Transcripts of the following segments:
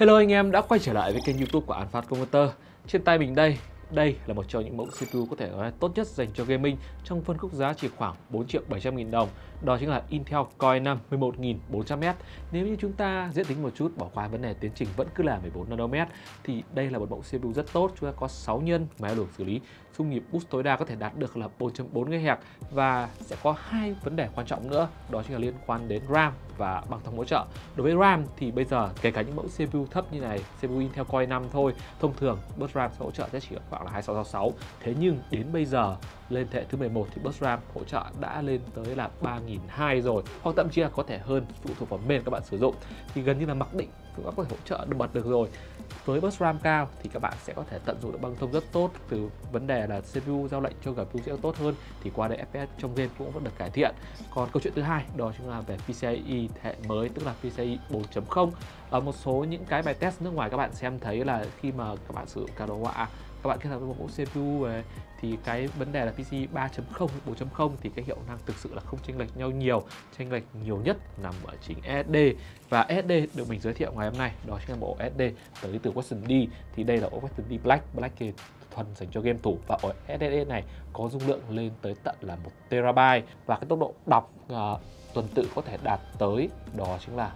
Hello anh em đã quay trở lại với kênh youtube của Alphard Converter Trên tay mình đây, đây là một trong những mẫu CPU có thể nói tốt nhất dành cho gaming. Trong phân khúc giá chỉ khoảng 4 triệu 700 nghìn đồng. Đó chính là Intel Core i5 11400M Nếu như chúng ta diễn tính một chút bỏ qua vấn đề tiến trình vẫn cứ là 14 nanomet thì đây là một mẫu CPU rất tốt Chúng ta có 6 nhân máy lượng xử lý xung nhịp boost tối đa có thể đạt được là 4.4 GHz và sẽ có hai vấn đề quan trọng nữa đó chính là liên quan đến RAM và băng thông hỗ trợ. Đối với RAM thì bây giờ kể cả những mẫu CPU thấp như này, CPU Intel Core i5 thôi, thông thường bus RAM sẽ hỗ trợ sẽ chỉ khoảng là 2666. Thế nhưng đến bây giờ lên thế hệ thứ 11 thì bus RAM hỗ trợ đã lên tới là 3200 rồi, hoặc thậm chí là có thể hơn phụ thuộc vào bên các bạn sử dụng. Thì gần như là mặc định cũng có thể hỗ trợ được bật được rồi. Với bus RAM cao thì các bạn sẽ có thể tận dụng được băng thông rất tốt từ vấn đề là CPU giao lệnh cho GPU sẽ tốt hơn thì qua đây FPS trong game cũng vẫn được cải thiện. Còn câu chuyện thứ hai đó chính là về PCIe thế hệ mới tức là PCIe 4.0 ở một số những cái bài test nước ngoài các bạn xem thấy là khi mà các bạn sử dụng card đồ họa các bạn kết hợp với một mẫu CPU này thì cái vấn đề là PC 3.0 4.0 thì cái hiệu năng thực sự là không chênh lệch nhau nhiều chênh lệch nhiều nhất nằm ở chính SSD và SSD được mình giới thiệu ngày hôm nay đó chính là bộ SSD tới từ Western D. Thì đây là bộ Western D Black. Black thuần dành cho game thủ. Và ở SSD này có dung lượng lên tới tận là 1 terabyte. Và cái tốc độ đọc uh, tuần tự có thể đạt tới đó chính là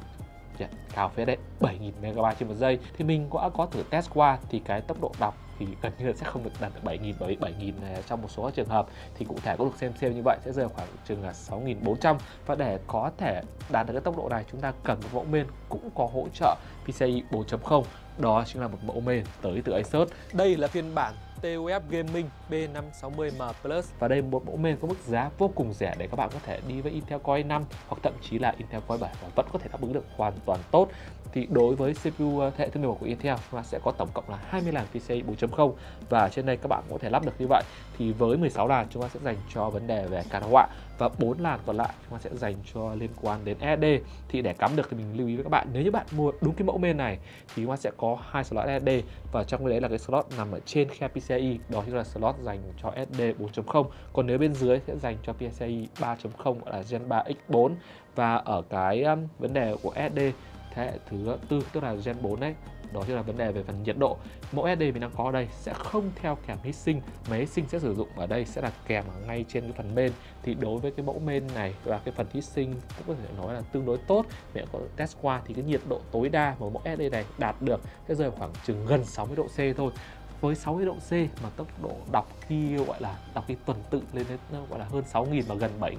yeah, cao phết đấy 7000 MB trên một giây. Thì mình đã có thử test qua thì cái tốc độ đọc thì gần như là sẽ không được đạt được 7.000 bởi vì 7.000 này trong một số trường hợp thì cụ thể có được xem xem như vậy sẽ rơi khoảng chừng là 6.400 và để có thể đạt được cái tốc độ này, chúng ta cần một mẫu main cũng có hỗ trợ PCIe 4.0 đó chính là một mẫu main tới từ Asus. Đây là phiên bản TUF Gaming B560M Plus. Và đây một mẫu main có mức giá vô cùng rẻ để các bạn có thể đi với Intel Core i5 hoặc thậm chí là Intel Core 7 và vẫn có thể đáp ứng được hoàn toàn tốt. Thì đối với CPU thế uh, hệ thứ 11 của Intel chúng ta sẽ có tổng cộng là 20 làn PCI 4.0 và trên đây các bạn có thể lắp được như vậy. Thì với 16 làn, chúng ta sẽ dành cho vấn đề về card họa và 4 làn còn lại chúng ta sẽ dành cho liên quan đến SSD thì để cắm được thì mình lưu ý với các bạn, nếu như bạn mua đúng cái mẫu main này thì chúng ta sẽ có hai slot SSD và trong đấy là cái slot nằm ở trên khe PCIe đó chính là slot dành cho SD 4.0 còn nếu bên dưới sẽ dành cho PCIe 3.0 gọi là Gen 3 X4 và ở cái um, vấn đề của SD thế hệ thứ tư tức là Gen 4 đấy đó chính là vấn đề về phần nhiệt độ. Mẫu SD mình đang có ở đây sẽ không theo kèm heat sinh mà heat sẽ sử dụng ở đây sẽ là kèm ở ngay trên cái phần main thì đối với cái mẫu main này và cái phần heat sinh cũng có thể nói là tương đối tốt. Mẹ có test qua thì cái nhiệt độ tối đa mà mẫu SD này đạt được sẽ rơi khoảng chừng gần 60 độ C thôi với 60 độ C mà tốc độ đọc khi gọi là đọc cái tuần tự lên đến gọi là hơn 6.000 và gần 7.000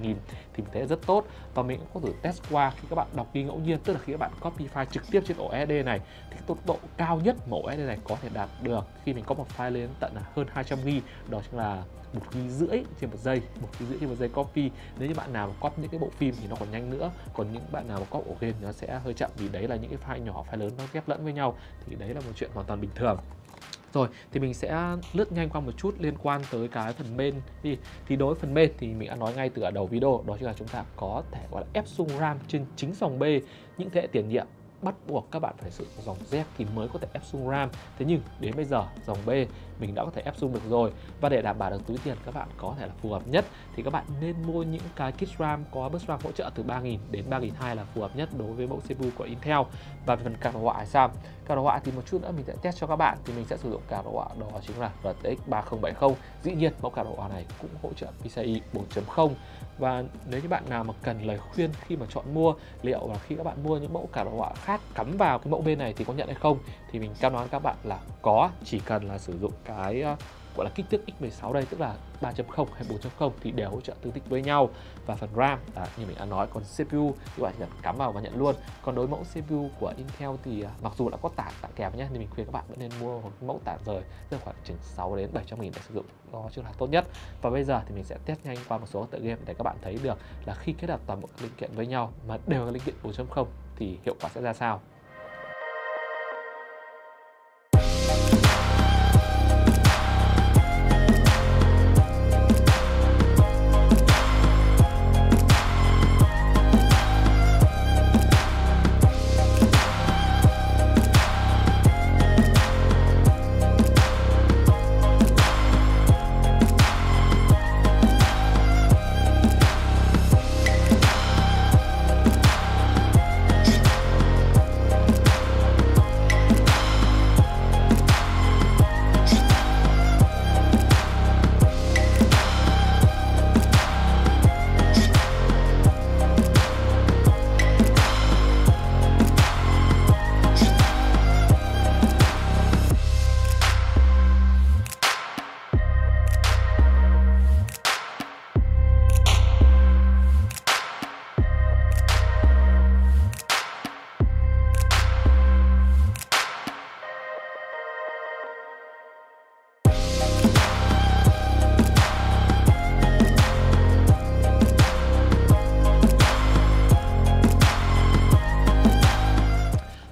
thì mình thấy rất tốt. Và mình cũng có thử test qua khi các bạn đọc ghi ngẫu nhiên, tức là khi các bạn copy file trực tiếp trên ổ SD này thì tốc độ cao nhất mẫu SD này có thể đạt được khi mình có một file lên tận là hơn 200 GB đó chính là một ghi rưỡi trên một giây, một ghi rưỡi trên một giây copy. Nếu như bạn nào mà copy những cái bộ phim thì nó còn nhanh nữa, còn những bạn nào mà copy ổ game thì nó sẽ hơi chậm vì đấy là những cái file nhỏ, file lớn nó ghép lẫn với nhau thì đấy là một chuyện hoàn toàn bình thường rồi, thì mình sẽ lướt nhanh qua một chút liên quan tới cái phần main đi. Thì đối với phần main thì mình đã nói ngay từ ở đầu video, đó chính là chúng ta có thể gọi là ép sung RAM trên chính dòng B, những thế hệ tiền nhiệm bắt buộc các bạn phải sử dụng dòng Z thì mới có thể ép sung RAM thế nhưng đến bây giờ, dòng B mình đã có thể ép zoom được rồi. Và để đảm bảo được túi tiền các bạn có thể là phù hợp nhất, thì các bạn nên mua những cái kit RAM có bus RAM hỗ trợ từ 3.000 đến 3.200 là phù hợp nhất đối với mẫu CPU của Intel. Và về phần card đồ họa sao? Card đồ họa thì một chút nữa mình sẽ test cho các bạn, thì mình sẽ sử dụng card đồ họa đó chính là RTX 3070 dĩ nhiên mẫu card đồ họa này cũng hỗ trợ PCIe 4.0 và nếu như bạn nào mà cần lời khuyên khi mà chọn mua, liệu là khi các bạn mua những mẫu card đồ họa khác cắm vào cái mẫu bên này thì có nhận hay không, thì mình cam đoan các bạn là có, chỉ cần là sử dụng cái ờ, gọi là kích thước X16 đây tức là 3.0 hay 4.0 thì đều hỗ trợ tương thích với nhau. Và phần RAM à, như mình đã nói còn CPU thì bạn chỉ cần cắm vào và nhận luôn. Còn đối mẫu CPU của Intel thì à, mặc dù đã có tản tặng kèm nhé nhưng mình khuyên các bạn vẫn nên mua một mẫu tản rời rơi khoảng chừng 6 đến 700 nghìn để sử dụng nó chưa là tốt nhất. Và bây giờ thì mình sẽ test nhanh qua một số tựa game để các bạn thấy được là khi kết hợp toàn bộ các linh kiện với nhau mà đều là linh kiện 4.0 thì hiệu quả sẽ ra sao.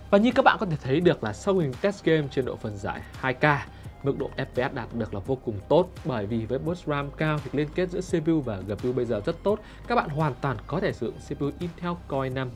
Và như các bạn có thể thấy được là sau mình test game trên độ phân giải 2K mức độ FPS đạt được là vô cùng tốt bởi vì với bus RAM cao thì liên kết giữa CPU và GPU bây giờ rất tốt. Các bạn hoàn toàn có thể sử dụng CPU Intel Core i5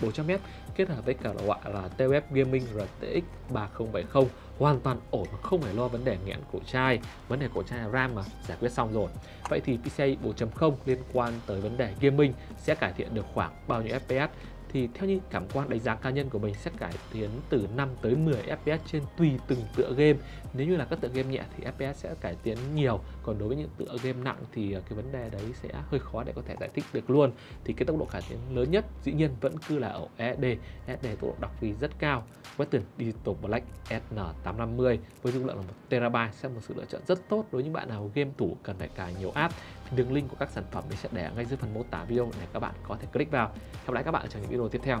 11400M kết hợp với cả loại là TUF Gaming RTX 3070 hoàn toàn ổn, không phải lo vấn đề nghẽn cổ chai. Vấn đề cổ chai RAM mà, giải quyết xong rồi. Vậy thì PCIe 4.0 liên quan tới vấn đề gaming sẽ cải thiện được khoảng bao nhiêu FPS thì theo như cảm quan đánh giá cá nhân của mình sẽ cải tiến từ 5 tới 10 FPS trên tùy từng tựa game. Nếu như là các tựa game nhẹ thì FPS sẽ cải tiến nhiều, còn đối với những tựa game nặng thì à, cái vấn đề đấy sẽ hơi khó để có thể giải thích được luôn. Thì cái tốc độ cải tiến lớn nhất dĩ nhiên vẫn cứ là ở SD SD tốc độ đọc ghi rất cao. Western Digital Black SN850 với dung lượng là 1 TB sẽ một sự lựa chọn rất tốt đối với những bạn nào game thủ cần phải cài nhiều app. Đường link của các sản phẩm mình sẽ để ngay dưới phần mô tả video để các bạn có thể click vào. Hẹn gặp lại các bạn trong những video tiếp theo.